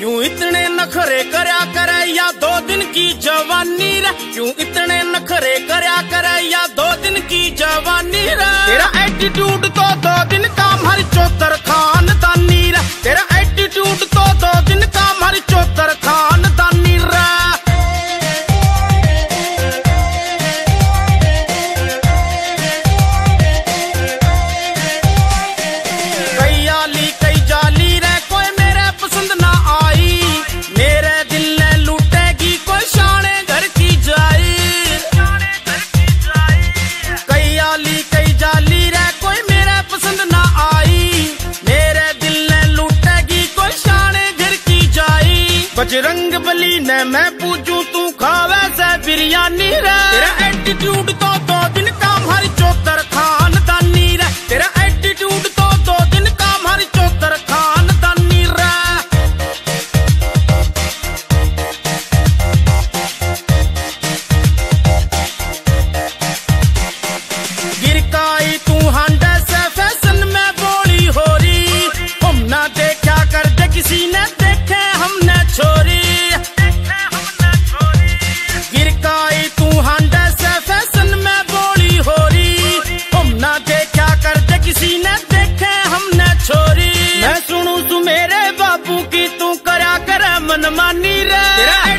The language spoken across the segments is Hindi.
क्यों इतने नखरे करया करे या दो दिन की जवानी रे? क्यों इतने नखरे करया करे या दो दिन की जवानी रे? तेरा एटीट्यूड तो दो दिन का हर चौतर बजरंग बली ने मैं पूछू तू खावे से बिरयानी रे। Attitude manera.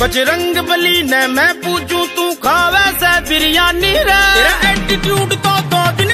बजरंग बली ने मैं पूछू, तू खा वैसे बिरयानी रे? तेरा एटीट्यूड तो दो दिन